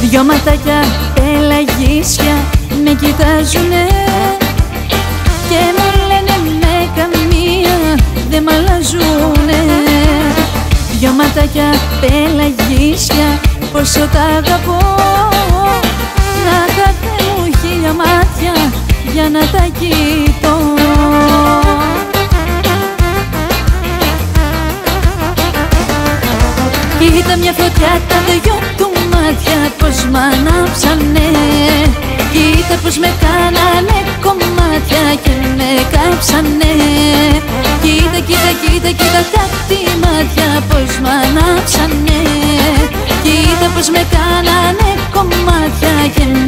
Δυο ματάκια πελαγίσια με κοιτάζουνε. Και μου λένε με καμία δε μ' αλλάζουνε Δυο ματάκια πελαγίσια πόσο τα αγαπώ. Να κάθε μου χίλια μάτια για να τα κοιτώ. Κοίτα μια φωτιά τα δυο του μάτια πως μ' ανάψανε. Κοίτα πως με κάνανε κομμάτια και με κάψανε. Κοίτα, κοίτα, κοίτα, κοίτα κάτι μάτια πως μ' ανάψανε. Κοίτα πως με κάνανε κομμάτια και με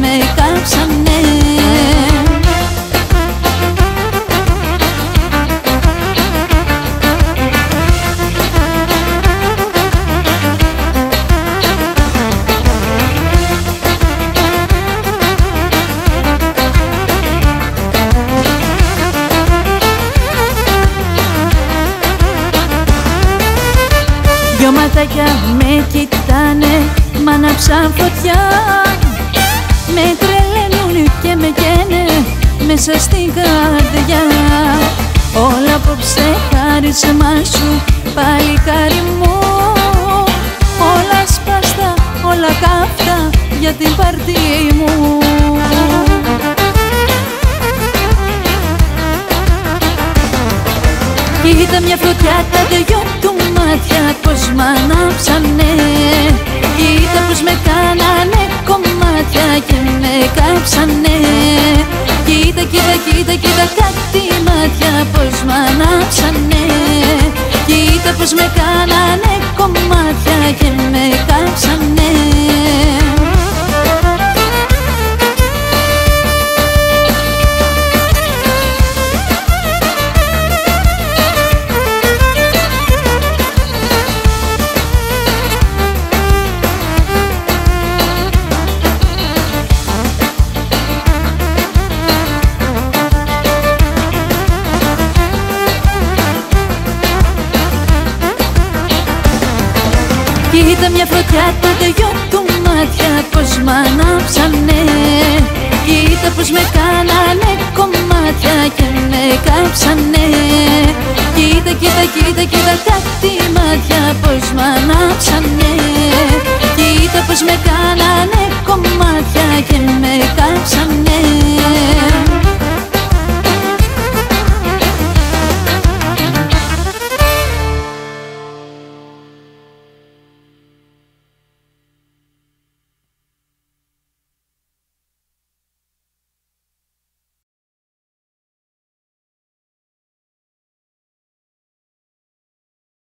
Δυο ματάκια με κοιτάνε μ' ανάψαν φωτιά. Με τρελαίνουν και με καίνε μέσα στην καρδιά. Όλα απόψε χάρισμά σου παλικάρι μου. Όλα σπάστα, όλα καύτα για την παρτί μου. Κοίτα μια φωτιά τα δυο του μάτια πως μ' ανάψανε. Κοίτα πως με κάνανε κομμάτια και με κάψανε. Κοίτα, κοίτα, κοίτα, κοίτα κάτι μάτια πως μ' ανάψανε. Κοίτα πως με κάνανε κομμάτια και με Κοίτα μια φωτιά τα δυο του μάτια πως μ' ανάψανε. Κοίτα πως με κάνανε κομμάτια και με κάψανε. Κοίτα, κοίτα, κοίτα, κοίτα κάτι μάτια πως μ' ανάψανε